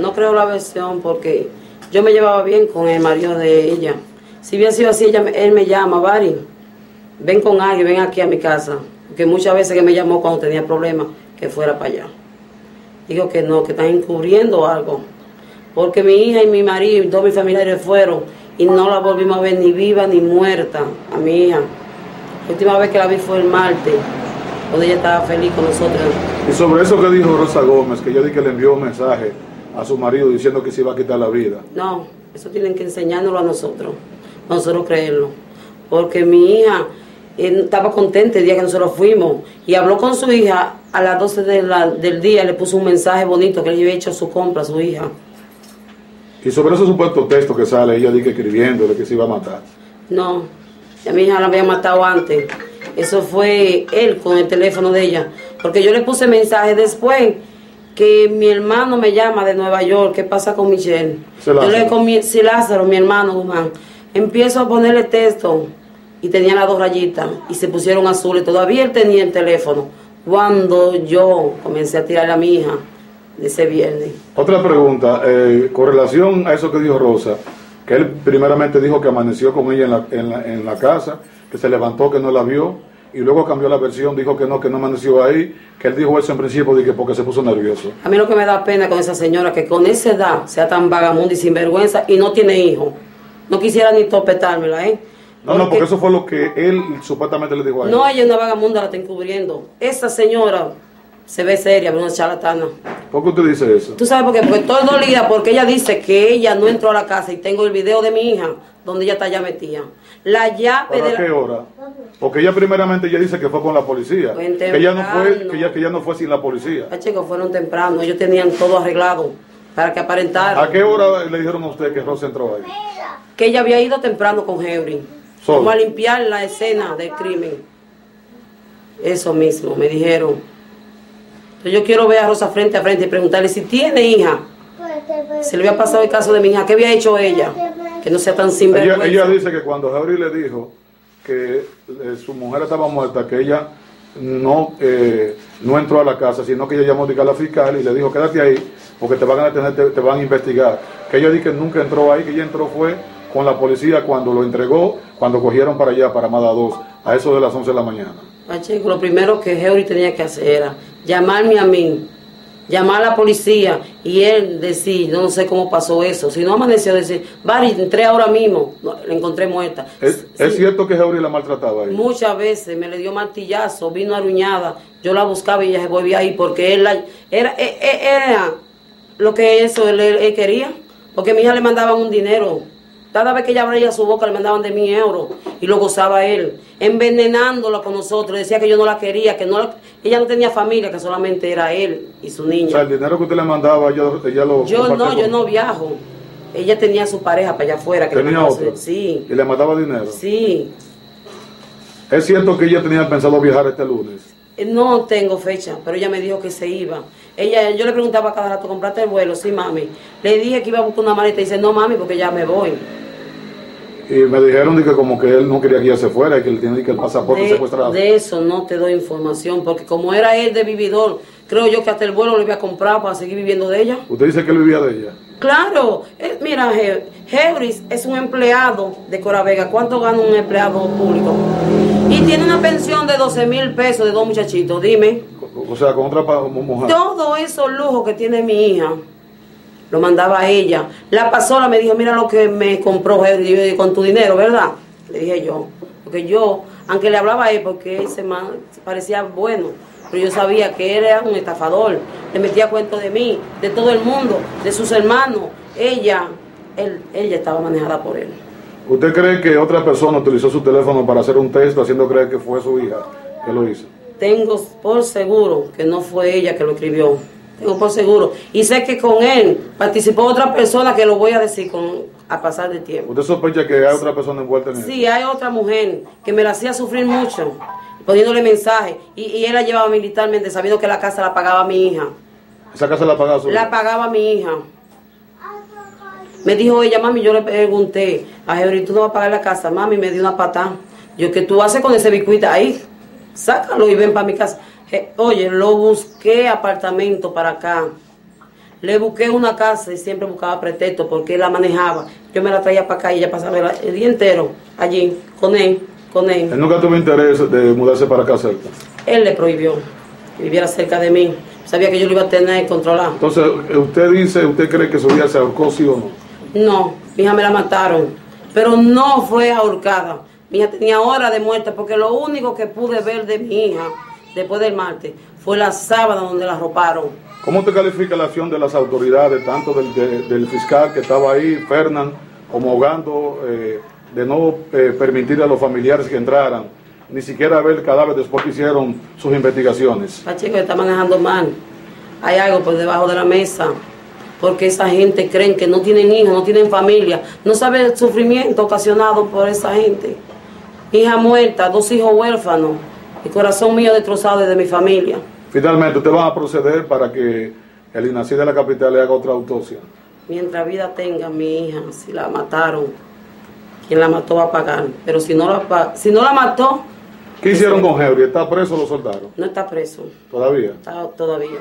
No creo la versión porque yo me llevaba bien con el marido de ella. Si hubiera sido así, ella, él me llama, Bari, ven con alguien, ven aquí a mi casa. Porque muchas veces que me llamó cuando tenía problemas, que fuera para allá. Digo que no, que están encubriendo algo. Porque mi hija y mi marido y todos mis familiares fueron y no la volvimos a ver ni viva ni muerta a mi hija. La última vez que la vi fue el martes, donde ella estaba feliz con nosotros. Y sobre eso que dijo Rosa Gómez, que yo di que le envió un mensaje a su marido diciendo que se iba a quitar la vida. No, eso tienen que enseñárnoslo a nosotros, nosotros creerlo. Porque mi hija estaba contenta el día que nosotros fuimos y habló con su hija a las 12 de la- del día, le puso un mensaje bonito que le había hecho su compra a su hija. Y sobre ese supuesto texto que sale, ella di que escribiéndole que se iba a matar. No, a mi hija la había matado antes. Eso fue él con el teléfono de ella. Porque yo le puse mensaje después que mi hermano me llama de Nueva York. ¿Qué pasa con Michelle? Yo le con mi, sí, Lázaro, mi hermano Guzmán. Empiezo a ponerle texto y tenía las dos rayitas y se pusieron azules. Todavía él tenía el teléfono. Cuando yo comencé a tirarle a mi hija de ese viernes. Otra pregunta, eh, con relación a eso que dijo Rosa, que él primeramente dijo que amaneció con ella en la, en la, en la casa, que se levantó, que no la vio, y luego cambió la versión, dijo que no, que no amaneció ahí, que él dijo eso en principio de que porque se puso nervioso. A mí lo que me da pena con esa señora que con esa edad sea tan vagamundo y sinvergüenza y no tiene hijo. No quisiera ni topetármela, ¿eh? No, no, porque eso fue lo que él supuestamente le dijo a ella. No, ella es una vagamunda, la está encubriendo. Esa señora se ve seria, pero una charlatana. ¿Por qué usted dice eso? ¿Tú sabes por qué? Porque estoy dolida porque ella dice que ella no entró a la casa y tengo el video de mi hija donde ella está ya metida. La llave ¿Para de qué la... hora? Porque ella primeramente ella dice que fue con la policía, Fue que ella no fue, que ella, que ella no fue sin la policía. Los chicos fueron temprano, ellos tenían todo arreglado para que aparentara. ¿A qué hora le dijeron a usted que Rosa entró ahí? que ella había ido temprano con Henry, como a limpiar la escena del crimen. Eso mismo, me dijeron. Entonces yo quiero ver a Rosa frente a frente y preguntarle si tiene hija. Se le había pasado el caso de mi hija, ¿qué había hecho ella? Que no sea tan sinvergüenza. ella dice que cuando Henry le dijo que eh, su mujer estaba muerta, que ella no, eh, no entró a la casa, sino que ella llamó a la fiscal y le dijo, quédate ahí, porque te van a detener, te, te van a investigar. Que ella dice que nunca entró ahí, que ella entró fue con la policía cuando lo entregó, cuando cogieron para allá, para Mada 2, a eso de las 11 de la mañana. Pacheco, lo primero que Henry tenía que hacer era llamarme a mí, llamar a la policía y él decir, yo no sé cómo pasó eso. Si no amaneció, decir, Bari, entré ahora mismo, no, la encontré muerta. ¿Es, Sí. es cierto que Henry la maltrataba ahí? Muchas veces me le dio martillazo, vino aruñada, yo la buscaba y ella se volvía ahí porque él la- era, e- e- era lo que eso él, quería, porque mi hija le mandaban un dinero. Cada vez que ella abría su boca le mandaban de mil euros y lo gozaba él, envenenándola con nosotros. Decía que yo no la quería, que no la- ella no tenía familia, que solamente era él y su O sea, niña. el dinero que usted le mandaba, ella, ella lo Yo no, yo no viajo. Ella tenía su pareja para allá afuera. Que ¿Tenía otro? Sí, Y le mandaba dinero. sí. Es cierto que ella tenía pensado viajar este lunes. Eh, No tengo fecha, pero ella me dijo que se iba. Ella, yo le preguntaba cada rato, ¿compraste el vuelo? Sí, mami. Le dije que iba a buscar una maleta y dice, no, mami, porque ya me voy. Y me dijeron de que como que él no quería que ella se fuera y que él tiene que el pasaporte De, secuestrado. de eso no te doy información, porque como era él de vividor, creo yo que hasta el vuelo le había comprado para seguir viviendo de ella. Usted dice que él vivía de ella. Claro, eh, mira, He- Hebris es un empleado de Cora Vega. ¿Cuánto gana un empleado público? Y tiene una pensión de 12 mil pesos de dos muchachitos, dime. O sea, con otra mujer. Todo esos lujos que tiene mi hija, lo mandaba a ella. La pasora me dijo, mira lo que me compró Henry. Con tu dinero, ¿verdad? Le dije yo. Porque yo, aunque le hablaba a él, porque él se parecía bueno, pero yo sabía que él era un estafador. Le metía cuentos de mí, de todo el mundo, de sus hermanos. Ella, él, ella estaba manejada por él. ¿Usted cree que otra persona utilizó su teléfono para hacer un texto haciendo creer que fue su hija que lo hizo? Tengo por seguro que no fue ella que lo escribió. Por seguro. Y sé que con él participó otra persona que lo voy a decir con a pasar del tiempo. ¿Usted sospecha que hay otra persona envuelta en eso? Sí, hay otra mujer que me la hacía sufrir mucho, poniéndole mensajes. Y, y él la llevaba militarmente, sabiendo que la casa la pagaba mi hija. ¿Esa casa la pagaba su La pagaba mi hija. Me dijo ella, mami, yo le pregunté a Henry, ¿tú no vas a pagar la casa? Mami, me dio una patada. Yo, ¿qué tú haces con ese bicuita ahí? Sácalo y ven para mi casa. Je- Oye, lo busqué apartamento para acá. Le busqué una casa y siempre buscaba pretexto porque él la manejaba. Yo me la traía para acá y ella pasaba el- el día entero allí con él, con él. Él nunca tuvo interés de mudarse para acá cerca. Él le prohibió que viviera cerca de mí. Sabía que yo lo iba a tener controlado. Entonces, eh, usted dice, ¿usted cree que su hija se ahorcó, sí o no? No, mi hija me la mataron, pero no fue ahorcada. Mi hija tenía hora de muerte porque lo único que pude ver de mi hija después del martes fue la sábana donde la roparon. ¿Cómo te califica la acción de las autoridades, tanto del, de- del fiscal que estaba ahí, Fernán, homologando eh, de no eh, permitir a los familiares que entraran, ni siquiera ver el cadáver después que hicieron sus investigaciones? Pacheco está manejando mal. Hay algo por debajo de la mesa. Porque esa gente creen que no tienen hijos, no tienen familia. No sabe el sufrimiento ocasionado por esa gente. Hija muerta, dos hijos huérfanos. El corazón mío destrozado desde mi familia. Finalmente, ¿usted va a proceder para que el INACI de la capital le haga otra autopsia? Mientras vida tenga mi hija, si la mataron, quien la mató va a pagar. Pero si no la, si no la mató, ¿Qué hicieron con Henry? ¿Está preso o lo soldaron? no está preso. Todavía. Está todavía.